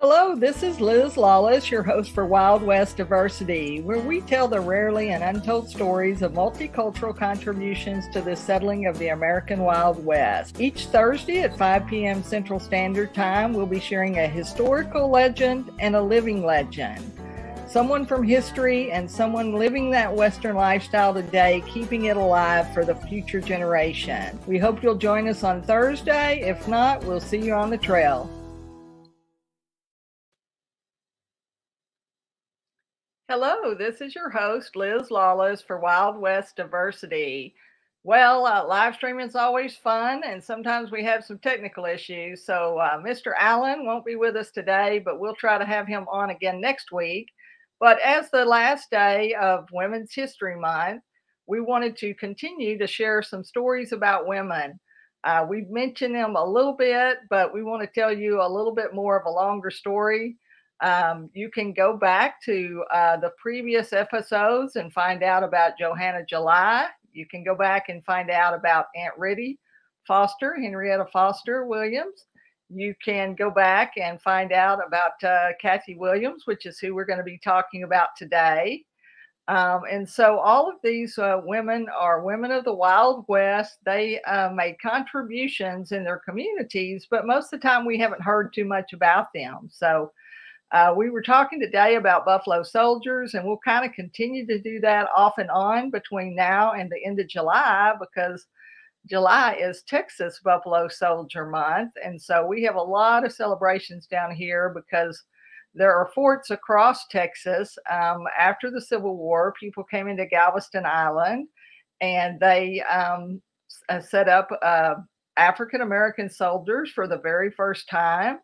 Hello, this is Liz Lawless, your host for Wild West Diversity, where we tell the rarely and untold stories of multicultural contributions to the settling of the American Wild West. Each Thursday at 5 p.m. Central Standard Time, we'll be sharing a historical legend and a living legend. Someone from history and someone living that Western lifestyle today, keeping it alive for the future generation. We hope you'll join us on Thursday. If not, we'll see you on the trail. Hello, this is your host, Liz Lawless for Wild West Diversity. Well, uh, live streaming is always fun, and sometimes we have some technical issues. So, uh, Mr. Allen won't be with us today, but we'll try to have him on again next week. But as the last day of Women's History Month, we wanted to continue to share some stories about women. Uh, we've mentioned them a little bit, but we want to tell you a little bit more of a longer story. Um, you can go back to uh, the previous episodes and find out about Johanna July. You can go back and find out about Aunt Ritty Foster, Henrietta Foster Williams. You can go back and find out about uh, Cathay Williams, which is who we're going to be talking about today. Um, and so all of these uh, women are women of the Wild West. They uh, made contributions in their communities, but most of the time we haven't heard too much about them. So uh, we were talking today about Buffalo Soldiers, and we'll kind of continue to do that off and on between now and the end of July because July is Texas Buffalo Soldier Month. And so we have a lot of celebrations down here because there are forts across Texas. Um, after the Civil War, people came into Galveston Island and they um, uh, set up uh, African American soldiers for the very first time.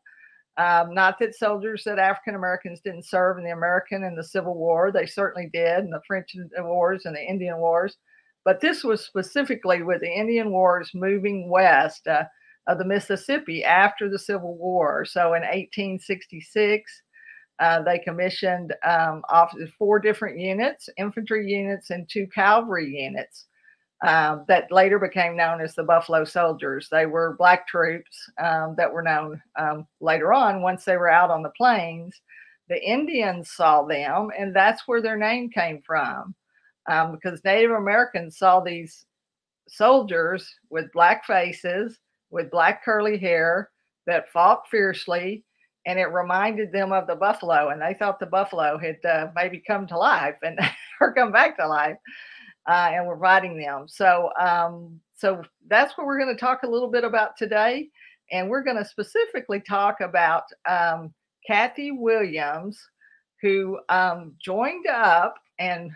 Um, not that soldiers that African Americans didn't serve in the American and the Civil War, they certainly did, and the French Wars and the Indian Wars. But this was specifically with the Indian Wars moving west uh, of the Mississippi after the Civil War. So in 1866, uh, they commissioned um, four different units, infantry units, and two cavalry units um, that later became known as the Buffalo Soldiers. They were black troops um, that were known um, later on once they were out on the plains. The Indians saw them, and that's where their name came from um, because Native Americans saw these soldiers with black faces, with black curly hair that fought fiercely. And it reminded them of the buffalo, and they thought the buffalo had uh, maybe come to life and or come back to life uh, and we're writing them. So, um, so that's what we're going to talk a little bit about today, and we're going to specifically talk about um, Cathay Williams, who um, joined up and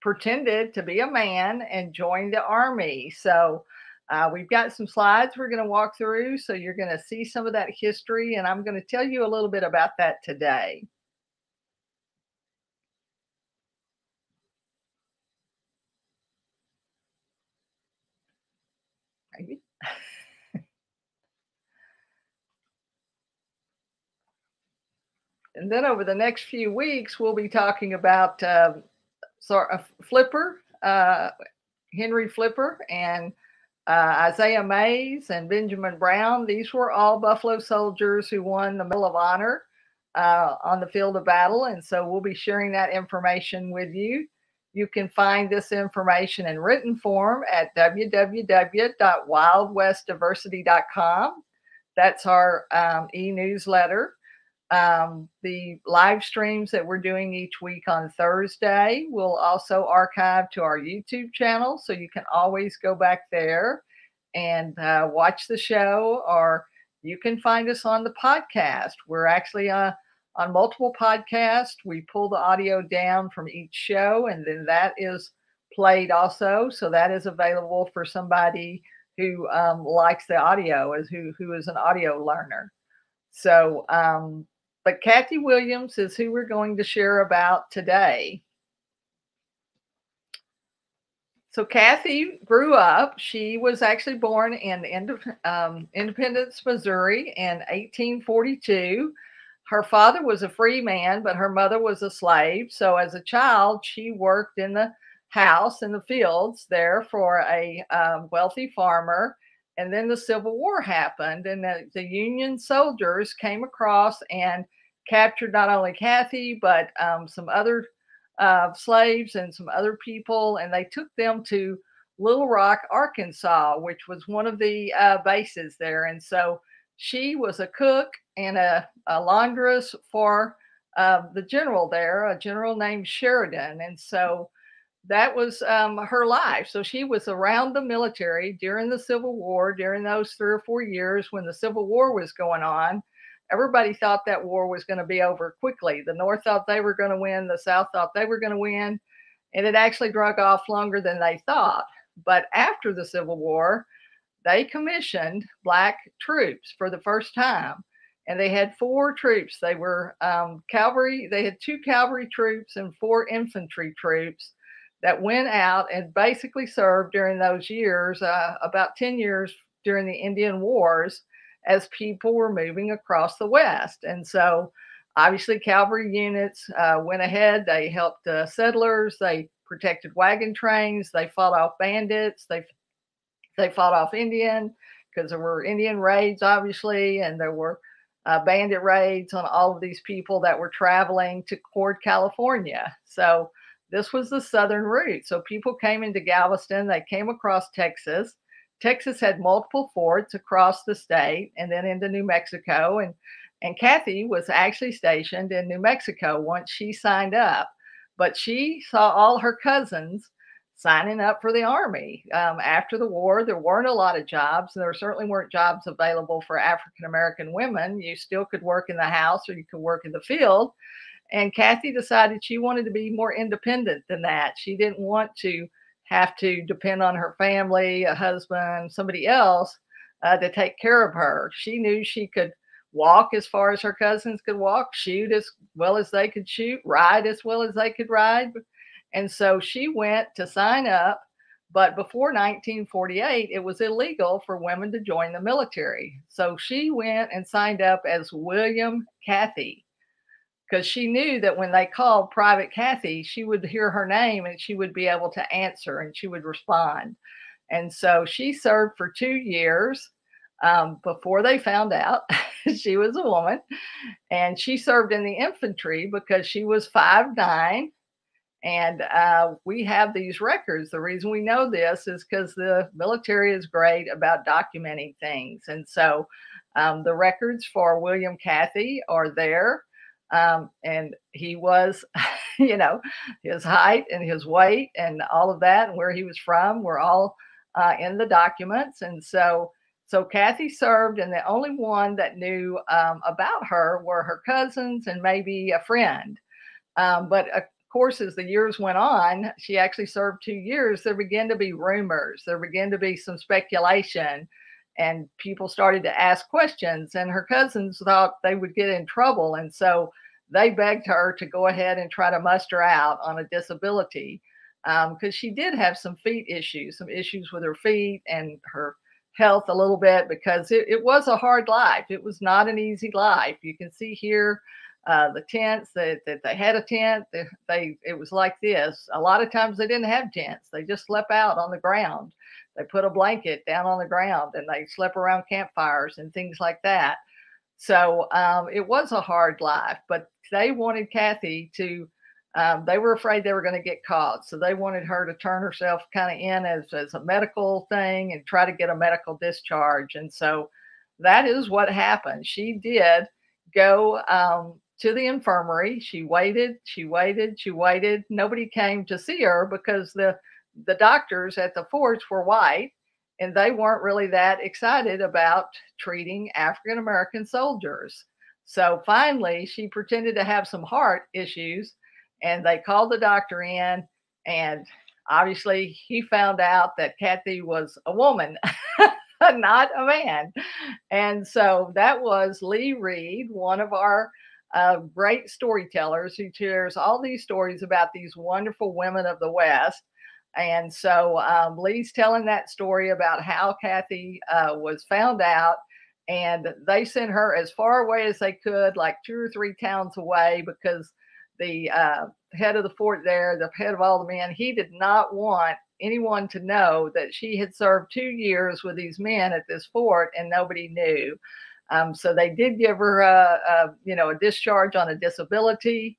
pretended to be a man and joined the army. So. Uh, we've got some slides we're going to walk through, so you're going to see some of that history, and I'm going to tell you a little bit about that today. maybe. And then over the next few weeks, we'll be talking about uh, sort of Flipper, uh, Henry Flipper, and uh, Isaiah Mays and Benjamin Brown. These were all Buffalo soldiers who won the Medal of Honor uh, on the field of battle. And so we'll be sharing that information with you. You can find this information in written form at www.wildwestdiversity.com. That's our um, e newsletter. Um, the live streams that we're doing each week on Thursday will also archive to our YouTube channel. So you can always go back there and uh, watch the show, or you can find us on the podcast. We're actually uh, on multiple podcasts. We pull the audio down from each show, and then that is played also. So that is available for somebody who um, likes the audio, as who who is an audio learner. So, um, but Cathay Williams is who we're going to share about today. So Cathay grew up. She was actually born in um, Independence, Missouri, in 1842 her father was a free man, but her mother was a slave. So as a child, she worked in the house in the fields there for a um, wealthy farmer. And then the Civil War happened, and the, the Union soldiers came across and captured not only Cathay, but um, some other uh, slaves and some other people, and they took them to Little Rock, Arkansas, which was one of the uh, bases there. And so she was a cook and a, a laundress for uh, the general there, a general named Sheridan. And so that was um, her life. So she was around the military during the Civil War, during those three or four years when the Civil War was going on. Everybody thought that war was going to be over quickly. The North thought they were going to win, the South thought they were going to win, and it actually drug off longer than they thought. But after the Civil War, they commissioned black troops for the first time. And they had four troops. They were um, cavalry, they had two cavalry troops and four infantry troops that went out and basically served during those years, uh, about 10 years during the Indian Wars, as people were moving across the West. And so, obviously, cavalry units uh, went ahead. They helped uh, settlers. They protected wagon trains. They fought off bandits. They they fought off Indian because there were Indian raids, obviously, and there were uh, bandit raids on all of these people that were traveling to toward California. So this was the southern route. So people came into Galveston, they came across Texas. Texas had multiple forts across the state and then into New Mexico. And, and Cathay was actually stationed in New Mexico once she signed up. But she saw all her cousins signing up for the army. Um, after the war, there weren't a lot of jobs, and there certainly weren't jobs available for African American women. You still could work in the house or you could work in the field. And Cathay decided she wanted to be more independent than that. She didn't want to have to depend on her family, a husband, somebody else uh, to take care of her. She knew she could walk as far as her cousins could walk, shoot as well as they could shoot, ride as well as they could ride. And so she went to sign up. But before 1948, it was illegal for women to join the military. So she went and signed up as William Cathay because she knew that when they called Private Cathay, she would hear her name and she would be able to answer and she would respond. And so she served for two years um, before they found out she was a woman. And she served in the infantry because she was five nine. And uh, we have these records. The reason we know this is because the military is great about documenting things. And so um, the records for William Cathay are there. Um, and he was, you know, his height and his weight and all of that and where he was from were all uh, in the documents. And so, so Cathay served, and the only one that knew um, about her were her cousins and maybe a friend. Um, but of course, as the years went on, she actually served two years. There began to be rumors. There began to be some speculation and people started to ask questions and her cousins thought they would get in trouble and so they begged her to go ahead and try to muster out on a disability because um, she did have some feet issues some issues with her feet and her health a little bit because it, it was a hard life. It was not an easy life. You can see here uh, the tents that, that they had a tent they, they it was like this. A lot of times they didn't have tents. They just slept out on the ground they put a blanket down on the ground and they slept around campfires and things like that. So um, it was a hard life, but they wanted Cathay to, um, they were afraid they were going to get caught. So they wanted her to turn herself kind of in as, as a medical thing and try to get a medical discharge. And so that is what happened. She did go um, to the infirmary. She waited, she waited, she waited. Nobody came to see her because the the doctors at the forts were white and they weren't really that excited about treating African American soldiers. So finally, she pretended to have some heart issues and they called the doctor in. And obviously, he found out that Cathay was a woman, not a man. And so that was Lee Reed, one of our uh, great storytellers who shares all these stories about these wonderful women of the West. And so um, Lee's telling that story about how Cathay uh, was found out, and they sent her as far away as they could, like two or three towns away, because the uh, head of the fort there, the head of all the men, he did not want anyone to know that she had served two years with these men at this fort and nobody knew. Um, so they did give her a, a, you know a discharge on a disability.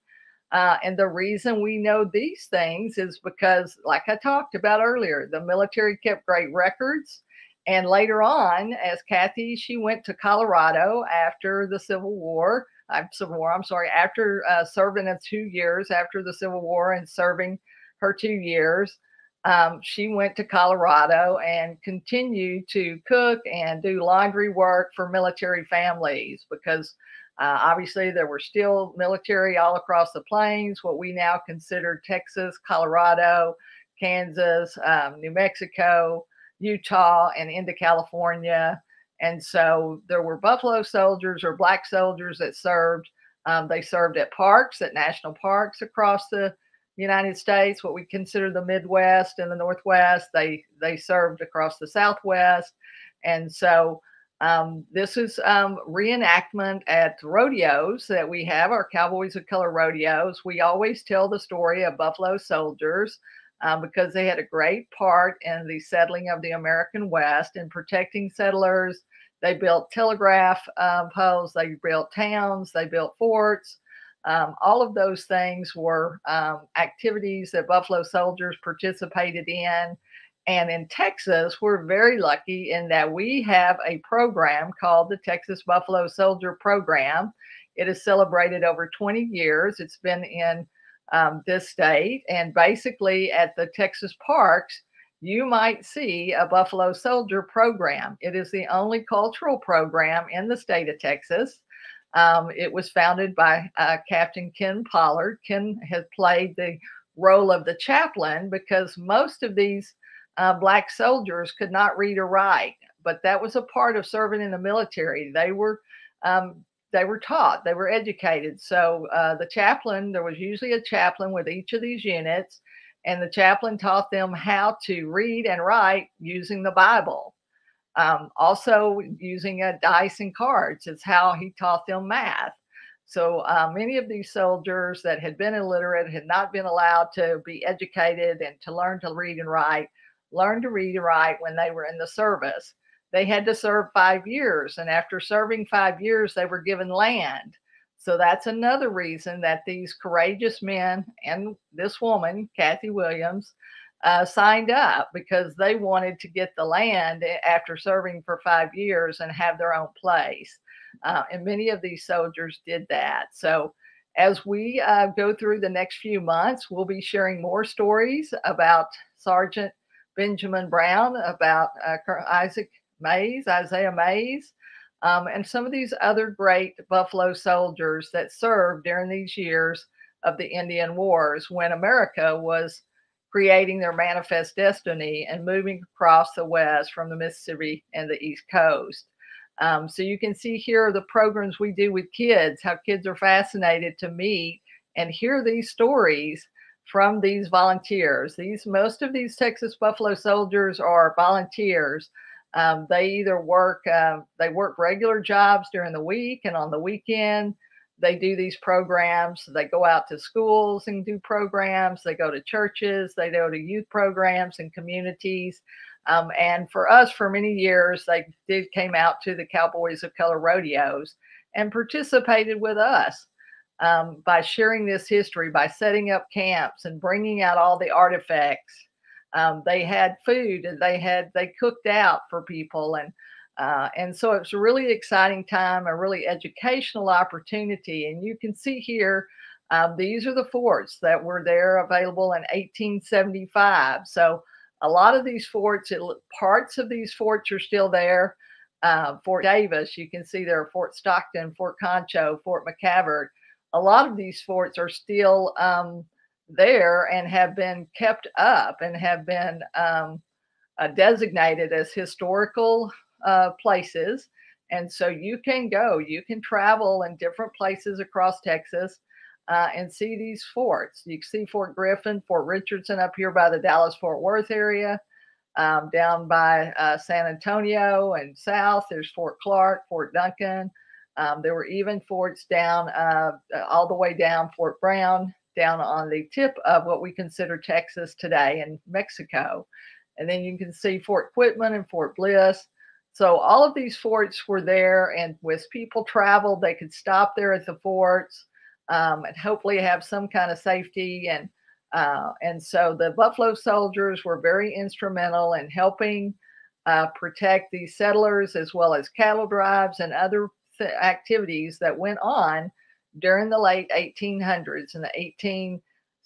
Uh, and the reason we know these things is because, like I talked about earlier, the military kept great records. And later on, as Cathay, she went to Colorado after the Civil War. I'm Civil War. I'm sorry. After uh, serving in two years after the Civil War and serving her two years, um, she went to Colorado and continued to cook and do laundry work for military families because uh, obviously there were still military all across the plains, what we now consider Texas, Colorado, Kansas, um, New Mexico, Utah, and into California. And so there were Buffalo soldiers or black soldiers that served. Um, they served at parks, at national parks across the United States, what we consider the Midwest and the Northwest. They they served across the Southwest, and so um, this is um, reenactment at rodeos that we have our Cowboys of Color rodeos. We always tell the story of Buffalo soldiers um, because they had a great part in the settling of the American West and protecting settlers. They built telegraph um, poles, they built towns, they built forts. Um, all of those things were um, activities that Buffalo soldiers participated in. And in Texas, we're very lucky in that we have a program called the Texas Buffalo Soldier Program. It is celebrated over 20 years. It's been in um, this state. And basically, at the Texas parks, you might see a Buffalo Soldier program. It is the only cultural program in the state of Texas. Um, it was founded by uh, Captain Ken Pollard. Ken has played the role of the chaplain because most of these uh, black soldiers could not read or write, but that was a part of serving in the military. They were um, they were taught, they were educated. So uh, the chaplain, there was usually a chaplain with each of these units, and the chaplain taught them how to read and write using the Bible. Um, also, using a dice and cards is how he taught them math. So uh, many of these soldiers that had been illiterate had not been allowed to be educated and to learn to read and write, learned to read and write when they were in the service. They had to serve five years, and after serving five years, they were given land. So that's another reason that these courageous men and this woman, Cathay Williams, uh, signed up because they wanted to get the land after serving for five years and have their own place. Uh, and many of these soldiers did that. So, as we uh, go through the next few months, we'll be sharing more stories about Sergeant Benjamin Brown, about uh, Isaac Mays, Isaiah Mays, um, and some of these other great Buffalo soldiers that served during these years of the Indian Wars when America was creating their manifest destiny and moving across the West from the Mississippi and the East Coast. Um, so you can see here the programs we do with kids, how kids are fascinated to meet and hear these stories from these volunteers. These most of these Texas Buffalo soldiers are volunteers. Um, they either work uh, they work regular jobs during the week and on the weekend they do these programs. They go out to schools and do programs. They go to churches. They go to youth programs and communities. Um, and for us, for many years, they did came out to the Cowboys of Color rodeos and participated with us um, by sharing this history, by setting up camps and bringing out all the artifacts. Um, they had food and they had they cooked out for people and uh, and so it's a really exciting time, a really educational opportunity. And you can see here, um, these are the forts that were there available in 1875. So a lot of these forts, it, parts of these forts are still there. Uh, Fort Davis, you can see there, Fort Stockton, Fort Concho, Fort McKavett. A lot of these forts are still um, there and have been kept up and have been um, uh, designated as historical uh, places. And so you can go, you can travel in different places across Texas uh, and see these forts. You can see Fort Griffin, Fort Richardson up here by the Dallas Fort Worth area, um, down by uh, San Antonio and south. There's Fort Clark, Fort Duncan. Um, there were even forts down uh, all the way down Fort Brown, down on the tip of what we consider Texas today in Mexico. And then you can see Fort Quitman and Fort Bliss so all of these forts were there, and as people traveled, they could stop there at the forts um, and hopefully have some kind of safety. And uh, and so the Buffalo soldiers were very instrumental in helping uh, protect these settlers as well as cattle drives and other th- activities that went on during the late 1800s and the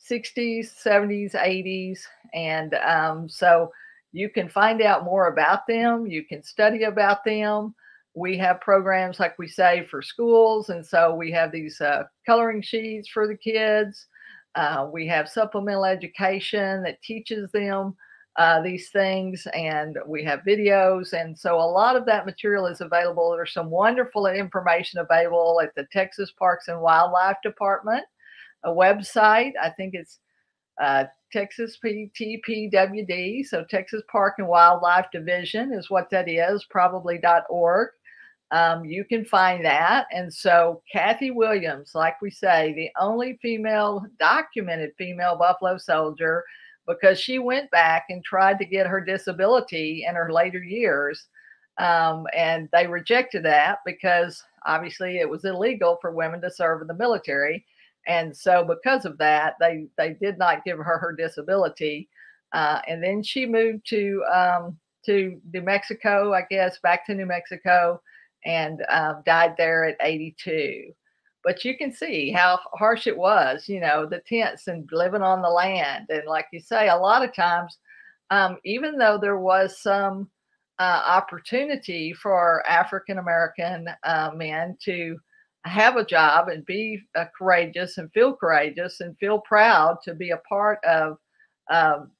1860s, 70s, 80s, and um, so you can find out more about them. You can study about them. We have programs, like we say, for schools. And so we have these uh, coloring sheets for the kids. Uh, we have supplemental education that teaches them uh, these things, and we have videos. And so a lot of that material is available. There's some wonderful information available at the Texas Parks and Wildlife Department, a website. I think it's uh, Texas PTPWD, so Texas Park and Wildlife Division is what that is, probably probably.org. Um, you can find that. And so Cathay Williams, like we say, the only female documented female buffalo soldier, because she went back and tried to get her disability in her later years. Um, and they rejected that because obviously it was illegal for women to serve in the military and so because of that they they did not give her her disability uh, and then she moved to um, to new mexico i guess back to new mexico and um, died there at 82 but you can see how harsh it was you know the tents and living on the land and like you say a lot of times um, even though there was some uh, opportunity for african american uh, men to have a job and be uh, courageous and feel courageous and feel proud to be a part of um,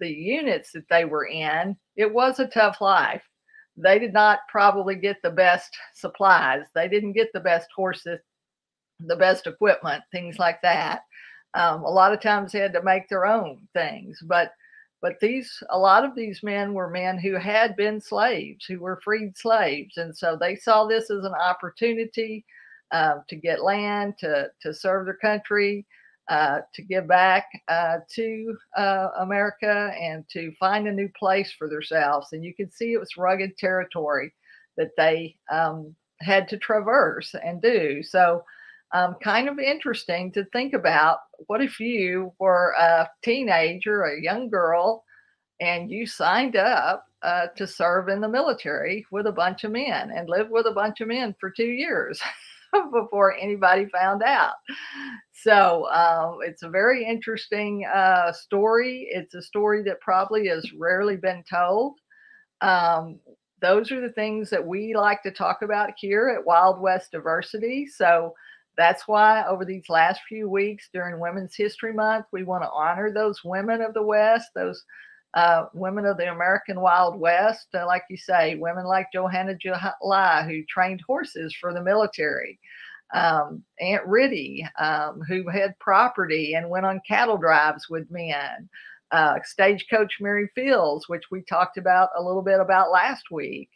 the units that they were in, it was a tough life. They did not probably get the best supplies. They didn't get the best horses, the best equipment, things like that. Um, a lot of times they had to make their own things, but but these a lot of these men were men who had been slaves, who were freed slaves, and so they saw this as an opportunity uh, to get land, to, to serve their country, uh, to give back uh, to uh, America, and to find a new place for themselves. And you can see it was rugged territory that they um, had to traverse and do. So, um, kind of interesting to think about what if you were a teenager, a young girl, and you signed up uh, to serve in the military with a bunch of men and live with a bunch of men for two years. before anybody found out. So um, it's a very interesting uh, story. It's a story that probably has rarely been told. Um, those are the things that we like to talk about here at Wild West Diversity. So that's why over these last few weeks during Women's History Month, we want to honor those women of the West, those uh, women of the American Wild West, uh, like you say, women like Johanna July, who trained horses for the military, um, Aunt Riddy, um, who had property and went on cattle drives with men, uh, Stagecoach Mary Fields, which we talked about a little bit about last week.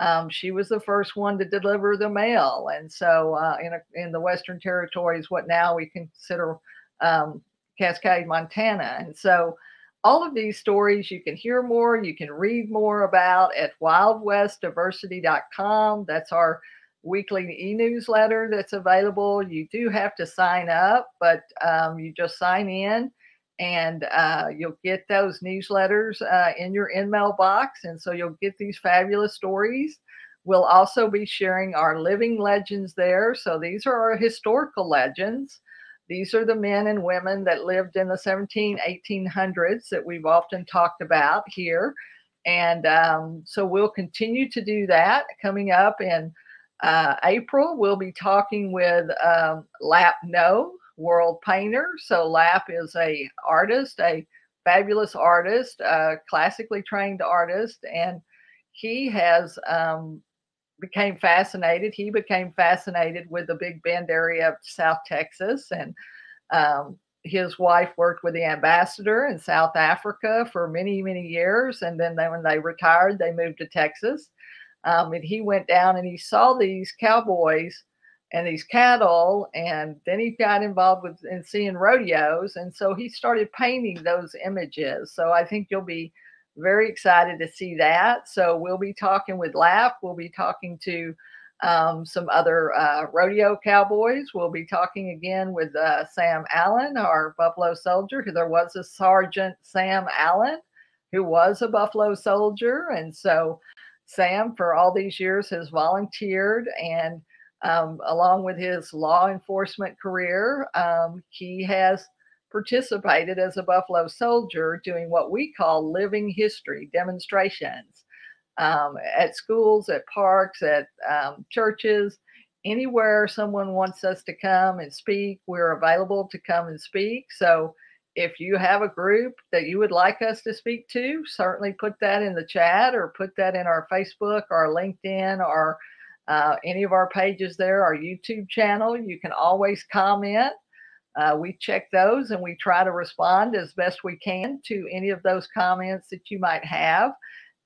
Um, she was the first one to deliver the mail, and so uh, in a, in the Western Territories, what now we consider um, Cascade, Montana, and so all of these stories you can hear more, you can read more about at wildwestdiversity.com. That's our weekly e newsletter that's available. You do have to sign up, but um, you just sign in and uh, you'll get those newsletters uh, in your email box. And so you'll get these fabulous stories. We'll also be sharing our living legends there. So these are our historical legends. These are the men and women that lived in the 17, 1800s that we've often talked about here. And um, so we'll continue to do that coming up in uh, April. We'll be talking with um, Lap No, world painter. So Lap is a artist, a fabulous artist, a classically trained artist, and he has um, became fascinated. He became fascinated with the Big Bend area of South Texas, and um, his wife worked with the ambassador in South Africa for many, many years. And then they, when they retired, they moved to Texas. Um, and he went down and he saw these cowboys and these cattle, and then he got involved with in seeing rodeos, and so he started painting those images. So I think you'll be very excited to see that. So we'll be talking with Laugh. We'll be talking to um, some other uh, rodeo cowboys. We'll be talking again with uh, Sam Allen, our Buffalo soldier, because there was a Sergeant Sam Allen who was a Buffalo soldier. And so Sam, for all these years, has volunteered and um, along with his law enforcement career, um, he has participated as a Buffalo soldier doing what we call living history demonstrations um, at schools, at parks, at um, churches, anywhere someone wants us to come and speak, we're available to come and speak. So if you have a group that you would like us to speak to, certainly put that in the chat or put that in our Facebook or LinkedIn or uh, any of our pages there, our YouTube channel. You can always comment. Uh, we check those and we try to respond as best we can to any of those comments that you might have.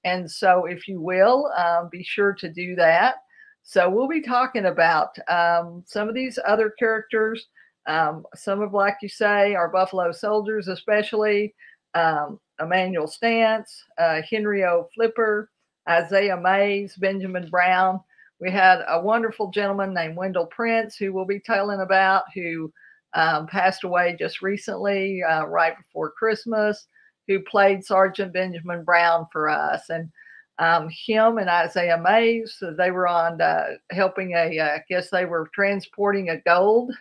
And so, if you will, um, be sure to do that. So, we'll be talking about um, some of these other characters. Um, some of, like you say, our Buffalo soldiers, especially um, Emanuel Stance, uh, Henry O. Flipper, Isaiah Mays, Benjamin Brown. We had a wonderful gentleman named Wendell Prince, who we'll be telling about, who um, passed away just recently, uh, right before Christmas who played Sergeant Benjamin Brown for us. And um, him and Isaiah Mays, so they were on uh, helping a, uh, I guess they were transporting a gold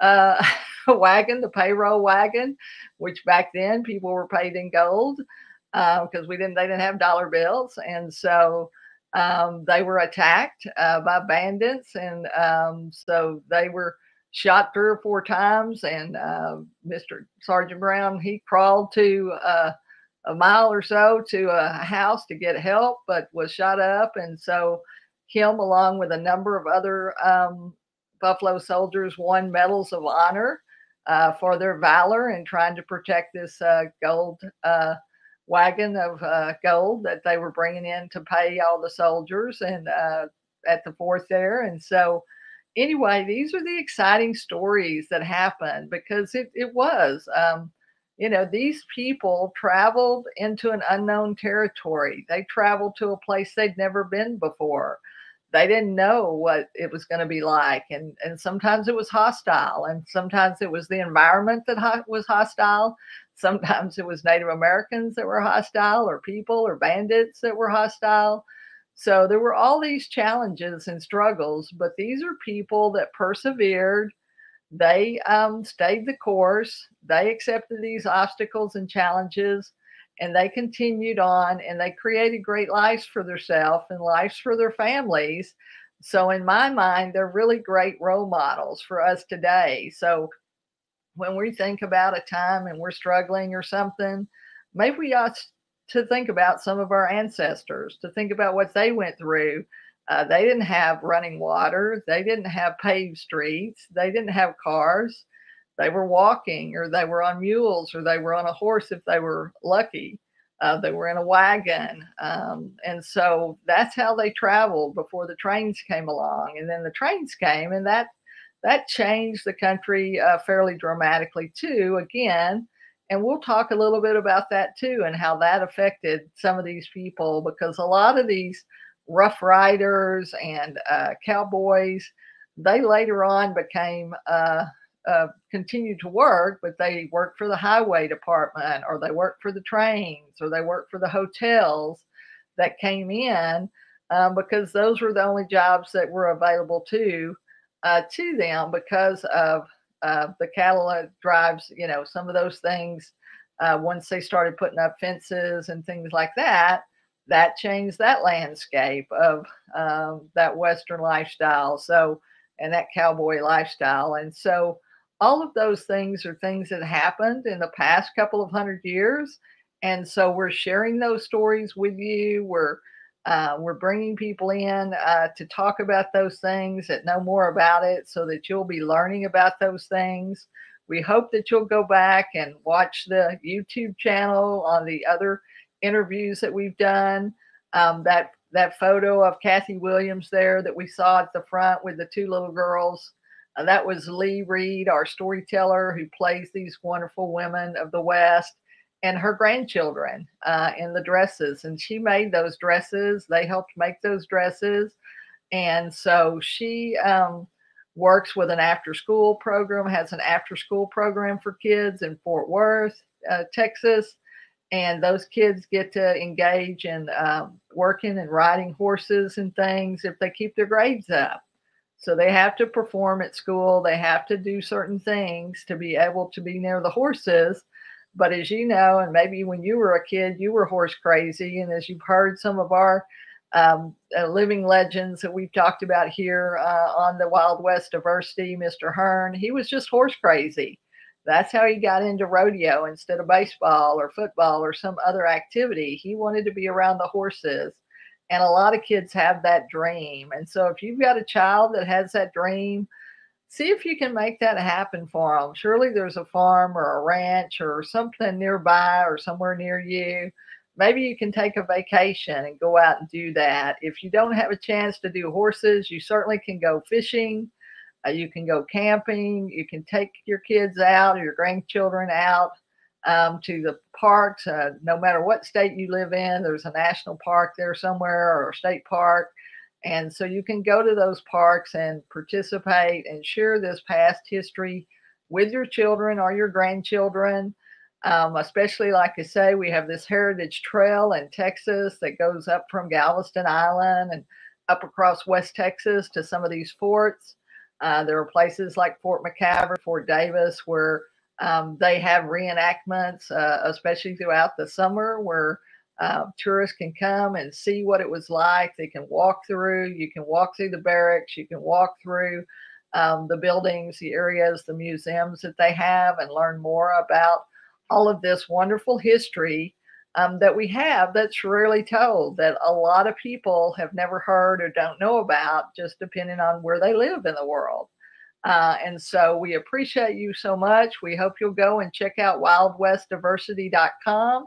uh, wagon, the payroll wagon, which back then people were paid in gold because uh, we didn't, they didn't have dollar bills. And so um, they were attacked uh, by bandits. And um, so they were shot three or four times, and uh, Mr. Sergeant Brown he crawled to uh, a mile or so to a house to get help, but was shot up, and so him along with a number of other um, Buffalo soldiers won medals of honor uh, for their valor in trying to protect this uh, gold uh, wagon of uh, gold that they were bringing in to pay all the soldiers and at the fort there, and so anyway, these are the exciting stories that happened because it, it was, um, you know, these people traveled into an unknown territory. They traveled to a place they'd never been before. They didn't know what it was going to be like. And, and sometimes it was hostile, and sometimes it was the environment that ho- was hostile. Sometimes it was Native Americans that were hostile, or people, or bandits that were hostile so there were all these challenges and struggles, but these are people that persevered. They um, stayed the course. They accepted these obstacles and challenges, and they continued on and they created great lives for themselves and lives for their families. So, in my mind, they're really great role models for us today. So, when we think about a time and we're struggling or something, maybe we ought to think about some of our ancestors, to think about what they went through. Uh, they didn't have running water, they didn't have paved streets, they didn't have cars. They were walking, or they were on mules, or they were on a horse if they were lucky. Uh, they were in a wagon. Um, and so that's how they traveled before the trains came along. And then the trains came, and that that changed the country uh, fairly dramatically too. Again, and we'll talk a little bit about that too and how that affected some of these people because a lot of these rough riders and uh, cowboys they later on became uh, uh, to work but they work for the highway department or they work for the trains or they work for the hotels that came in um, because those were the only jobs that were available to uh, to them because of uh, the cattle drives, you know, some of those things. Uh, once they started putting up fences and things like that, that changed that landscape of um, that Western lifestyle. So, and that cowboy lifestyle. And so, all of those things are things that happened in the past couple of hundred years. And so, we're sharing those stories with you. We're uh, we're bringing people in uh, to talk about those things that know more about it so that you'll be learning about those things. We hope that you'll go back and watch the YouTube channel on the other interviews that we've done. Um, that that photo of Cathay Williams there that we saw at the front with the two little girls. Uh, that was Lee Reed, our storyteller, who plays these wonderful women of the West. and her grandchildren uh, in the dresses. And she made those dresses. They helped make those dresses. And so she um, works with an after school program, has an after school program for kids in Fort Worth, uh, Texas. And those kids get to engage in um, working and riding horses and things if they keep their grades up. So they have to perform at school, they have to do certain things to be able to be near the horses. But as you know, and maybe when you were a kid, you were horse crazy. And as you've heard some of our um, uh, living legends that we've talked about here uh, on the Wild West Diversity, Mr. Hearn, he was just horse crazy. That's how he got into rodeo instead of baseball or football or some other activity. He wanted to be around the horses. And a lot of kids have that dream. And so if you've got a child that has that dream, see if you can make that happen for them. Surely there's a farm or a ranch or something nearby or somewhere near you maybe you can take a vacation and go out and do that. If you don't have a chance to do horses, you certainly can go fishing. Uh, you can go camping. You can take your kids out or your grandchildren out um, to the parks. Uh, no matter what state you live in, there's a national park there somewhere or a state park. And so you can go to those parks and participate and share this past history with your children or your grandchildren. Um, especially, like I say, we have this heritage trail in Texas that goes up from Galveston Island and up across West Texas to some of these forts. Uh, there are places like Fort McKavett, Fort Davis, where um, they have reenactments, uh, especially throughout the summer, where uh, tourists can come and see what it was like. They can walk through. You can walk through the barracks. You can walk through um, the buildings, the areas, the museums that they have, and learn more about all of this wonderful history um, that we have that's rarely told, that a lot of people have never heard or don't know about, just depending on where they live in the world. Uh, and so we appreciate you so much. We hope you'll go and check out wildwestdiversity.com.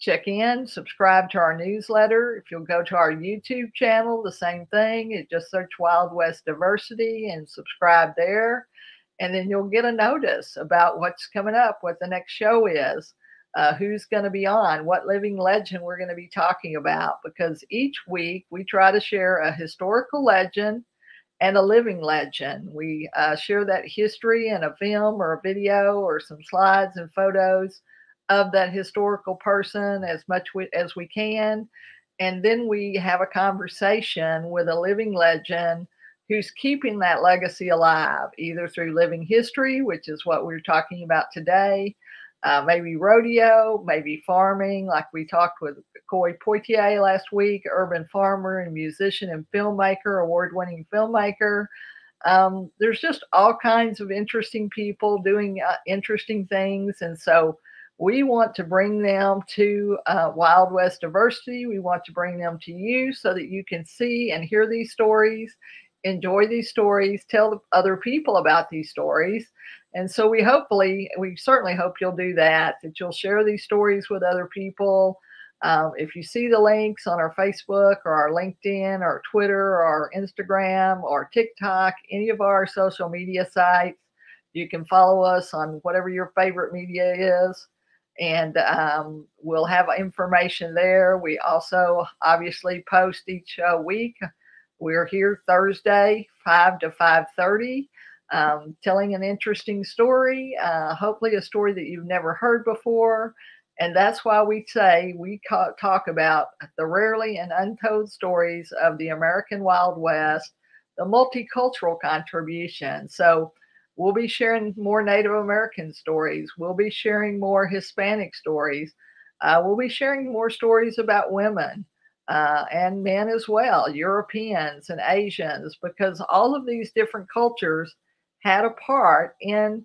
Check in, subscribe to our newsletter. If you'll go to our YouTube channel, the same thing. It just search Wild West Diversity and subscribe there and then you'll get a notice about what's coming up, what the next show is, uh, who's going to be on, what living legend we're going to be talking about. Because each week we try to share a historical legend and a living legend. We uh, share that history in a film or a video or some slides and photos of that historical person as much as we can. And then we have a conversation with a living legend who's keeping that legacy alive, either through living history, which is what we're talking about today, uh, maybe rodeo, maybe farming, like we talked with Coy Poitier last week, urban farmer and musician and filmmaker, award winning filmmaker. Um, there's just all kinds of interesting people doing uh, interesting things. And so we want to bring them to uh, Wild West Diversity. We want to bring them to you so that you can see and hear these stories enjoy these stories, tell other people about these stories. And so we hopefully, we certainly hope you'll do that, that you'll share these stories with other people. Um, if you see the links on our Facebook or our LinkedIn or Twitter or Instagram or TikTok, any of our social media sites, you can follow us on whatever your favorite media is. And um, we'll have information there. We also obviously post each uh, week we're here Thursday, 5 to 5.30, um, telling an interesting story, uh, hopefully a story that you've never heard before. And that's why we say we talk about the rarely and untold stories of the American Wild West, the multicultural contribution. So we'll be sharing more Native American stories. We'll be sharing more Hispanic stories. Uh, we'll be sharing more stories about women uh, and men as well, Europeans and Asians, because all of these different cultures had a part in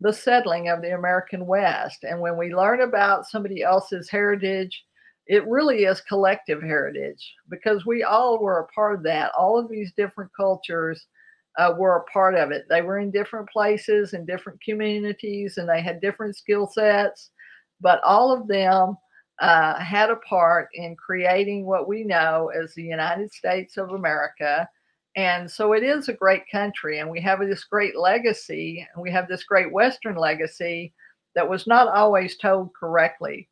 the settling of the American West. And when we learn about somebody else's heritage, it really is collective heritage because we all were a part of that. All of these different cultures uh, were a part of it. They were in different places and different communities and they had different skill sets, but all of them uh, had a part in creating what we know as the United States of America. And so it is a great country, and we have this great legacy, and we have this great Western legacy that was not always told correctly.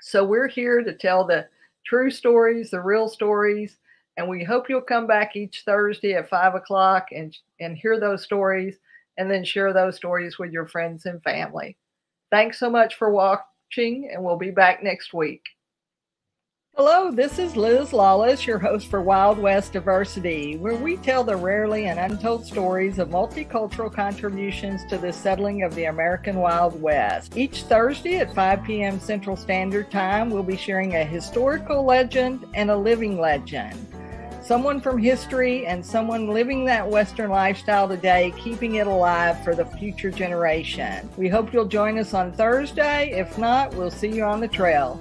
So we're here to tell the true stories, the real stories, and we hope you'll come back each Thursday at five o'clock and, and hear those stories and then share those stories with your friends and family. Thanks so much for watching, and we'll be back next week. Hello, this is Liz Lawless, your host for Wild West Diversity, where we tell the rarely and untold stories of multicultural contributions to the settling of the American Wild West. Each Thursday at 5 p.m. Central Standard Time, we'll be sharing a historical legend and a living legend. Someone from history and someone living that Western lifestyle today, keeping it alive for the future generation. We hope you'll join us on Thursday. If not, we'll see you on the trail.